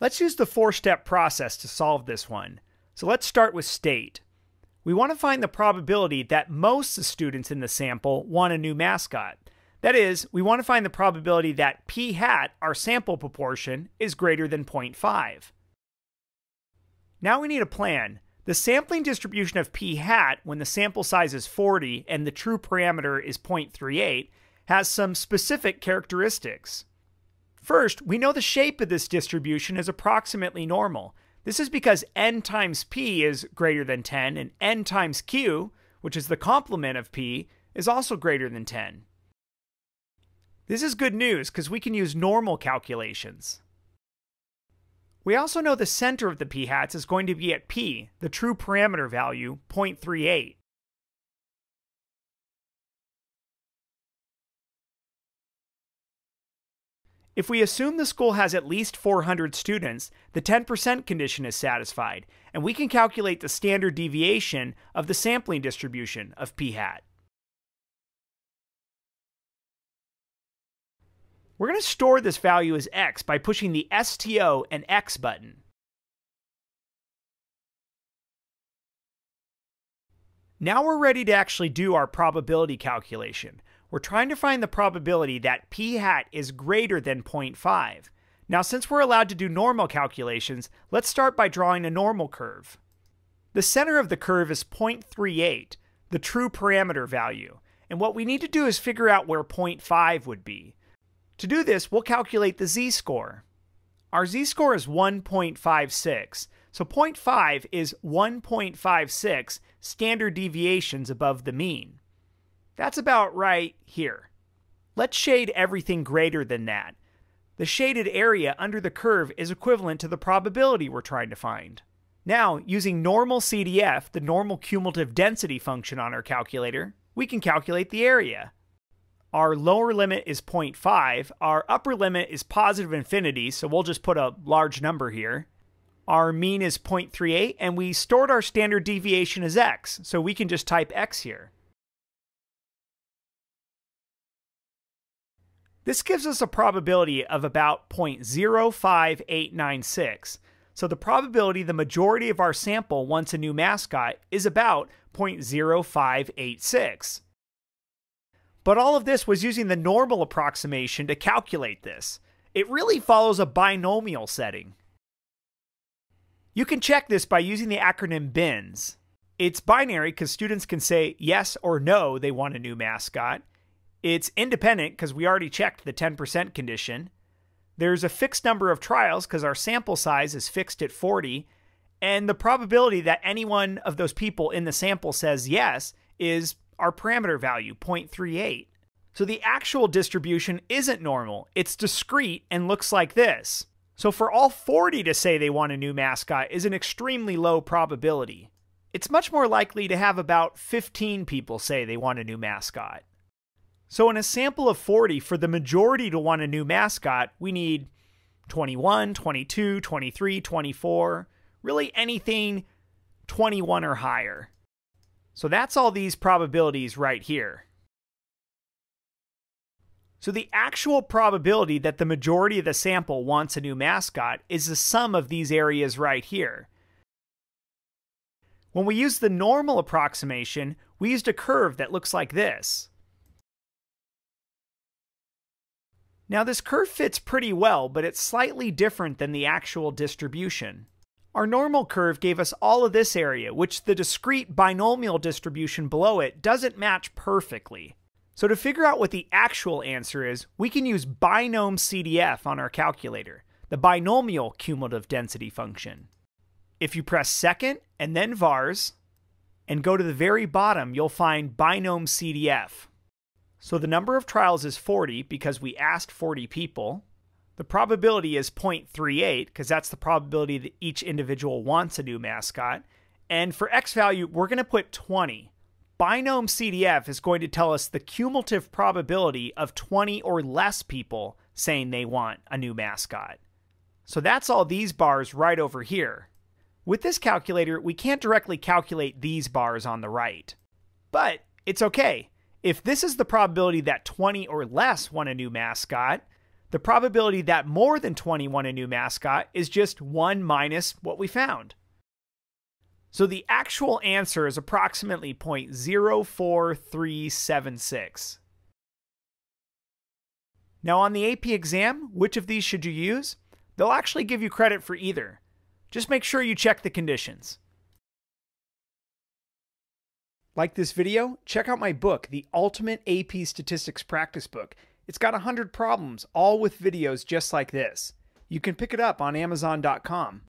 Let's use the four step process to solve this one. So let's start with state. We want to find the probability that most of the students in the sample want a new mascot. That is, we want to find the probability that p hat, our sample proportion, is greater than 0.5. Now we need a plan. The sampling distribution of p hat when the sample size is 40 and the true parameter is 0.38 has some specific characteristics. First, we know the shape of this distribution is approximately normal. This is because n times p is greater than 10 and n times q, which is the complement of p, is also greater than 10. This is good news because we can use normal calculations. We also know the center of the p-hats is going to be at p, the true parameter value, 0.38. If we assume the school has at least 400 students, the 10% condition is satisfied, and we can calculate the standard deviation of the sampling distribution of p hat. We're going to store this value as x by pushing the STO and x button. Now we're ready to actually do our probability calculation. We're trying to find the probability that p hat is greater than 0.5. Now since we're allowed to do normal calculations, let's start by drawing a normal curve. The center of the curve is 0.38, the true parameter value, and what we need to do is figure out where 0.5 would be. To do this, we'll calculate the z-score. Our z-score is 1.56, so 0.5 is 1.56 standard deviations above the mean. That's about right here. Let's shade everything greater than that. The shaded area under the curve is equivalent to the probability we're trying to find. Now, using normal CDF, the normal cumulative density function on our calculator, we can calculate the area. Our lower limit is 0.5. Our upper limit is positive infinity, so we'll just put a large number here. Our mean is 0.38, and we stored our standard deviation as x, so we can just type x here. This gives us a probability of about 0.05896. So the probability the majority of our sample wants a new mascot is about 0.0586. But all of this was using the normal approximation to calculate this. It really follows a binomial setting. You can check this by using the acronym BINS. It's binary because students can say yes or no they want a new mascot. It's independent because we already checked the 10% condition. There's a fixed number of trials because our sample size is fixed at 40. And the probability that any one of those people in the sample says yes is our parameter value, 0.38. So the actual distribution isn't normal, it's discrete and looks like this. So for all 40 to say they want a new mascot is an extremely low probability. It's much more likely to have about 15 people say they want a new mascot. So in a sample of 40, for the majority to want a new mascot, we need 21, 22, 23, 24, really anything 21 or higher. So that's all these probabilities right here. So the actual probability that the majority of the sample wants a new mascot is the sum of these areas right here. When we use the normal approximation, we used a curve that looks like this. Now this curve fits pretty well, but it's slightly different than the actual distribution. Our normal curve gave us all of this area, which the discrete binomial distribution below it doesn't match perfectly. So to figure out what the actual answer is, we can use binom CDF on our calculator, the binomial cumulative density function. If you press second and then vars, and go to the very bottom, you'll find binom CDF. So the number of trials is 40 because we asked 40 people. The probability is 0.38 because that's the probability that each individual wants a new mascot. And for x value, we're going to put 20. Binom CDF is going to tell us the cumulative probability of 20 or less people saying they want a new mascot. So that's all these bars right over here. With this calculator, we can't directly calculate these bars on the right. But it's okay. If this is the probability that 20 or less want a new mascot, the probability that more than 20 want a new mascot is just 1 minus what we found. So the actual answer is approximately 0.04376. Now, on the AP exam, which of these should you use? They'll actually give you credit for either. Just make sure you check the conditions. Like this video? Check out my book, The Ultimate AP Statistics Practice Book. It's got 100 problems, all with videos just like this. You can pick it up on Amazon.com.